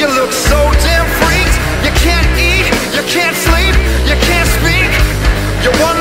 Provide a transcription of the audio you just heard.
You look so damn freaked. You can't eat, you can't sleep, you can't speak. You're one